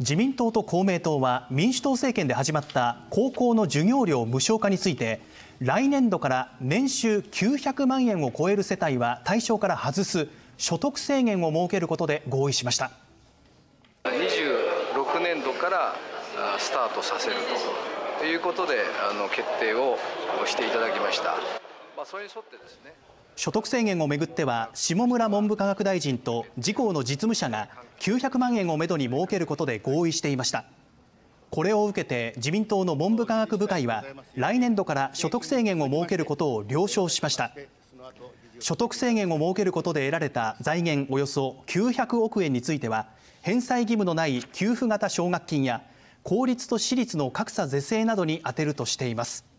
自民党と公明党は民主党政権で始まった高校の授業料無償化について来年度から年収900万円を超える世帯は対象から外す所得制限を設けることで合意しました。26年度からスタートさせるということであの決定をしていただきました、まあ、それに沿ってですね。所得制限をめぐっては下村文部科学大臣と自公の実務者が900万円をめどに設けることで合意していました。これを受けて自民党の文部科学部会は来年度から所得制限を設けることを了承しました。所得制限を設けることで得られた財源およそ900億円については返済義務のない給付型奨学金や公立と私立の格差是正などに充てるとしています。